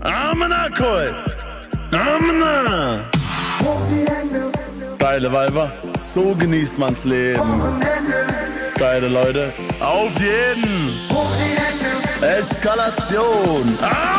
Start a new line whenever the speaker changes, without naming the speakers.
Amena, Koi. Amena. Geile Weiber, so genießt man's Leben. Geile Leute, auf jeden. Eskalation. Amen.